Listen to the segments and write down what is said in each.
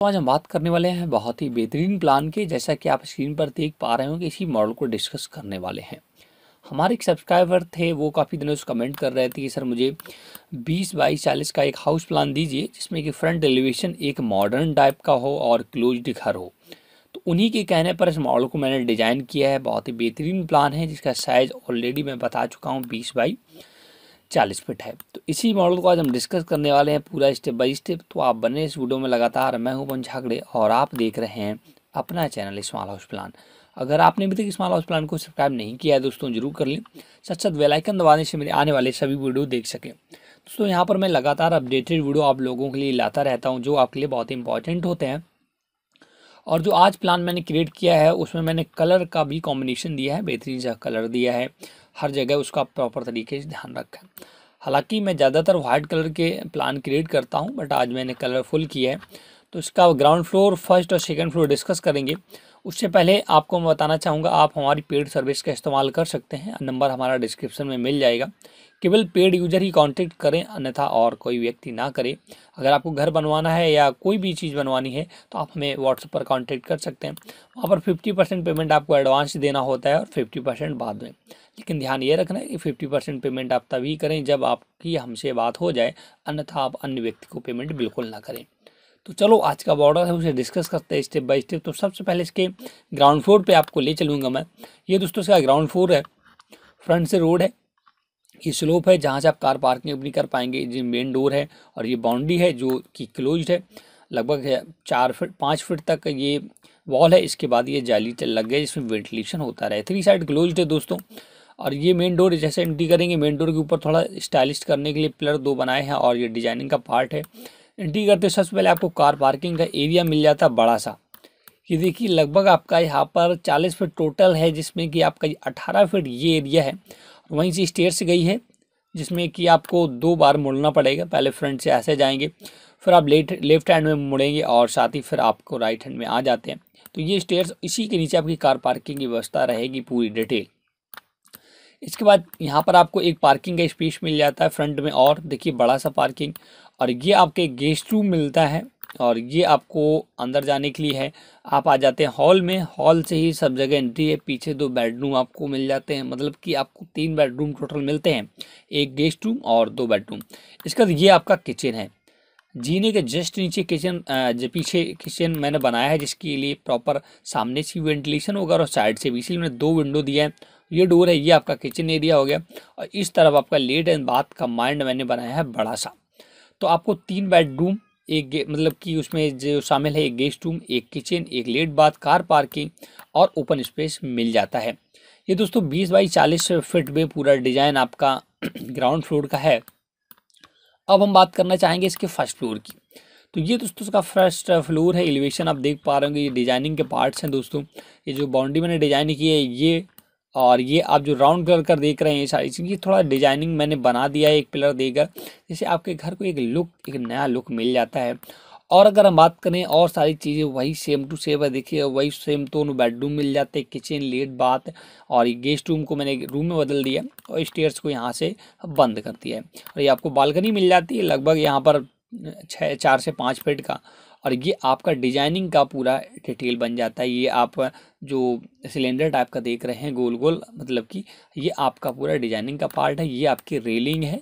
तो आज हम बात करने वाले हैं बहुत ही बेहतरीन प्लान के, जैसा कि आप स्क्रीन पर देख पा रहे हो कि इसी मॉडल को डिस्कस करने वाले हैं। हमारे एक सब्सक्राइबर थे, वो काफ़ी दिनों से कमेंट कर रहे थे कि, सर, मुझे 20 बाई चालीस का एक हाउस प्लान दीजिए, जिसमें कि फ्रंट एलिवेशन एक मॉडर्न टाइप का हो और क्लोज घर हो। तो उन्हीं के कहने पर इस मॉडल को मैंने डिज़ाइन किया है। बहुत ही बेहतरीन प्लान है, जिसका साइज़ ऑलरेडी मैं बता चुका हूँ, बीस बाई चालीस फिट है। तो इसी मॉडल को आज हम डिस्कस करने वाले हैं पूरा स्टेप बाय स्टेप तो आप बने इस वीडियो में लगातार, मैं हूँ झागड़े और आप देख रहे हैं अपना चैनल स्मॉल हाउस प्लान अगर आपने अभी तक स्मॉल हाउस प्लान को सब्सक्राइब नहीं किया है, दोस्तों, ज़रूर कर लें। सच सच वेलाइकन दबाने से मेरे आने वाले सभी वीडियो देख सकें। दोस्तों, यहाँ पर मैं लगातार अपडेटेड वीडियो आप लोगों के लिए लाता रहता हूँ, जो आपके लिए बहुत इंपॉर्टेंट होते हैं। और जो आज प्लान मैंने क्रिएट किया है, उसमें मैंने कलर का भी कॉम्बिनेशन दिया है, बेहतरीन सा कलर दिया है। हर जगह उसका प्रॉपर तरीके से ध्यान रखा है। हालाँकि मैं ज़्यादातर वाइट कलर के प्लान क्रिएट करता हूँ बट आज मैंने कलरफुल किया है। तो इसका ग्राउंड फ्लोर फ़र्स्ट और सेकंड फ्लोर डिस्कस करेंगे। उससे पहले आपको मैं बताना चाहूँगा, आप हमारी पेड सर्विस का इस्तेमाल कर सकते हैं। नंबर हमारा डिस्क्रिप्शन में मिल जाएगा। केवल पेड यूज़र ही कांटेक्ट करें, अन्यथा और कोई व्यक्ति ना करे। अगर आपको घर बनवाना है या कोई भी चीज़ बनवानी है तो आप हमें व्हाट्सएप पर कांटेक्ट कर सकते हैं। वहाँ पर फिफ्टी परसेंट पेमेंट आपको एडवांस देना होता है और फिफ्टी परसेंट बाद में। लेकिन ध्यान ये रखना है कि फिफ्टी परसेंट पेमेंट आप तभी करें जब आपकी हमसे बात हो जाए, अन्यथा आप अन्य व्यक्ति को पेमेंट बिल्कुल ना करें। तो चलो, आज का बॉर्डर है, उसे डिस्कस करते हैं स्टेप बाय स्टेप तो सबसे पहले इसके ग्राउंड फ्लोर पे आपको ले चलूँगा मैं। ये दोस्तों, इसका ग्राउंड फ्लोर है। फ्रंट से रोड है। ये स्लोप है, जहाँ से आप कार पार्किंग अपनी कर पाएँगे। ये मेन डोर है और ये बाउंड्री है, जो कि क्लोज है। लगभग चार फिट पाँच फिट तक ये वॉल है। इसके बाद ये जाली लग गया, जिसमें वेंटिलेशन होता रहे। थ्री साइड क्लोज है दोस्तों। और ये मेन डोर जैसे एंट्री करेंगे मेन डोर के ऊपर थोड़ा स्टाइलिश करने के लिए पिलर दो बनाए हैं और ये डिज़ाइनिंग का पार्ट है। एंट्री करते सबसे पहले आपको कार पार्किंग का एरिया मिल जाता बड़ा सा। ये देखिए, लगभग आपका यहाँ पर 40 फीट टोटल है, जिसमें कि आपका 18 फीट ये एरिया है। वहीं से स्टेयर्स गई है, जिसमें कि आपको दो बार मुड़ना पड़ेगा, पहले फ्रंट से ऐसे जाएँगे, फिर आप लेट, लेफ़्ट हैंड में मुड़ेंगे और साथ ही फिर आपको राइट हैंड में आ जाते हैं। तो ये स्टेयर्स इसी के नीचे आपकी कार पार्किंग की व्यवस्था रहेगी पूरी डिटेल। इसके बाद यहाँ पर आपको एक पार्किंग का स्पेस मिल जाता है फ्रंट में और, देखिए बड़ा सा पार्किंग। और ये आपके गेस्ट रूम मिलता है और ये आपको अंदर जाने के लिए है। आप आ जाते हैं हॉल में, हॉल से ही सब जगह एंट्री है। पीछे दो बेडरूम आपको मिल जाते हैं मतलब कि आपको तीन बेडरूम टोटल मिलते हैं, एक गेस्ट रूम और दो बेडरूम। इसके बाद ये आपका किचन है। जीने के जस्ट नीचे किचन जो, पीछे किचन मैंने बनाया है जिसके लिए प्रॉपर सामने से वेंटिलेशन होगा और साइड से भी। इसलिए मैंने दो विंडो दिया है। ये डोर है, ये आपका किचन एरिया हो गया। और इस तरफ़ आपका लेट एंड बाथ का माइंड मैंने बनाया है बड़ा सा। तो आपको तीन बेडरूम एक मतलब कि उसमें जो शामिल है, एक गेस्ट रूम एक किचन एक लेट बाथ कार पार्किंग और ओपन स्पेस मिल जाता है। ये दोस्तों 20 बाई 40 फीट में पूरा डिज़ाइन आपका ग्राउंड फ्लोर का है। अब हम बात करना चाहेंगे इसके फ़र्स्ट फ्लोर की। तो ये दोस्तों इसका फ़र्स्ट फ्लोर है एलिवेशन आप देख पा रहे होंगे, ये डिज़ाइनिंग के पार्ट्स हैं दोस्तों। ये जो बाउंड्री मैंने डिज़ाइन की है, ये और ये आप जो राउंड कलर कर देख रहे हैं ये सारी चीज़, ये थोड़ा डिज़ाइनिंग मैंने बना दिया है एक पिलर देकर जैसे आपके घर को एक लुक एक नया लुक मिल जाता है। और अगर हम बात करें और सारी चीज़ें, वही सेम टू सेम है, देखिए, वही सेम दोनों बेडरूम मिल जाते हैं किचन लेट बात और ये गेस्ट रूम को मैंने रूम में बदल दिया और स्टेयर्स को यहाँ से बंद कर दिया है। और ये आपको बालकनी मिल जाती है, लगभग यहाँ पर छः, चार से पाँच फीट का। और ये आपका डिज़ाइनिंग का पूरा डिटेल बन जाता है। ये आप जो सिलेंडर टाइप का देख रहे हैं गोल गोल मतलब कि ये आपका पूरा डिज़ाइनिंग का पार्ट है। ये आपकी रेलिंग है।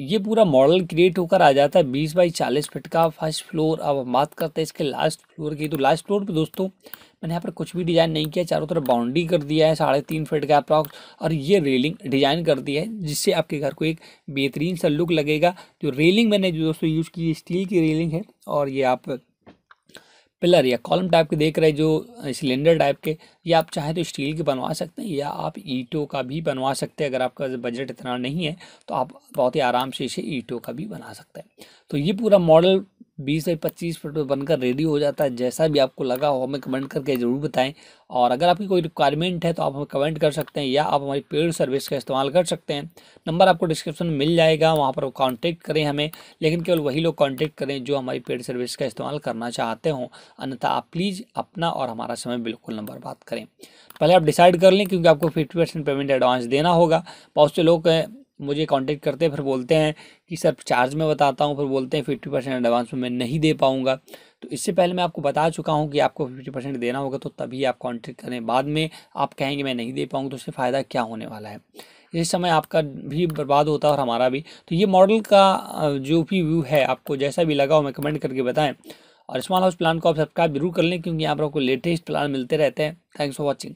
ये पूरा मॉडल क्रिएट होकर आ जाता है बीस बाई चालीस फिट का फ़र्स्ट फ्लोर अब बात करते हैं इसके लास्ट फ्लोर की। तो लास्ट फ्लोर पे दोस्तों, मैंने यहाँ पर कुछ भी डिज़ाइन नहीं किया, चारों तरफ़ बाउंड्री कर दिया है, साढ़े तीन फिट का अप्रॉक्स और ये रेलिंग डिज़ाइन कर दी है, जिससे आपके घर को एक बेहतरीन सा लुक लगेगा। जो रेलिंग मैंने जो दोस्तों यूज़ की स्टील की रेलिंग है, और ये आप पिलर या कॉलम टाइप के देख रहे जो सिलेंडर टाइप के, या आप चाहें तो स्टील के बनवा सकते हैं, या आप ईटों का भी बनवा सकते हैं, अगर आपका बजट इतना नहीं है तो आप बहुत ही आराम से इसे ईटों का भी बना सकते हैं। तो ये पूरा मॉडल बीस से पच्चीस फुट में बनकर रेडी हो जाता है। जैसा भी आपको लगा हो, हमें कमेंट करके ज़रूर बताएँ। और अगर आपकी कोई रिक्वायरमेंट है तो आप हमें कमेंट कर सकते हैं या आप हमारी पेड सर्विस का इस्तेमाल कर सकते हैं। नंबर आपको डिस्क्रिप्शन में मिल जाएगा, वहाँ पर कॉन्टैक्ट करें हमें। लेकिन केवल वही लोग कॉन्टैक्ट करें जो हमारी पेड सर्विस का इस्तेमाल करना चाहते हों। अन्यथा आप प्लीज़ अपना और हमारा समय बिल्कुल नंबर बात करें। पहले आप डिसाइड कर लें, क्योंकि आपको फिफ्टी पेमेंट एडवांस देना होगा। बहुत से लोग मुझे कांटेक्ट करते हैं, फिर बोलते हैं कि, सर चार्ज में बताता हूँ। फिर बोलते हैं फिफ्टी परसेंट एडवांस में मैं नहीं दे पाऊँगा। तो इससे पहले मैं आपको बता चुका हूँ कि आपको फिफ्टी परसेंट देना होगा तो तभी आप कॉन्ट्रैक्ट करें। बाद में आप कहेंगे, मैं नहीं दे पाऊँगा। तो उससे फ़ायदा क्या होने वाला है? इस समय आपका भी बर्बाद होता है और हमारा भी। तो ये मॉडल का जो भी व्यू है, आपको जैसा भी लगा हो मैं कमेंट करके बताएँ। और स्मॉल हाउस प्लान को आप सब्सक्राइब ज़रूर कर लें, क्योंकि यहाँ पर आपको लेटेस्ट प्लान मिलते रहते हैं। Thanks for watching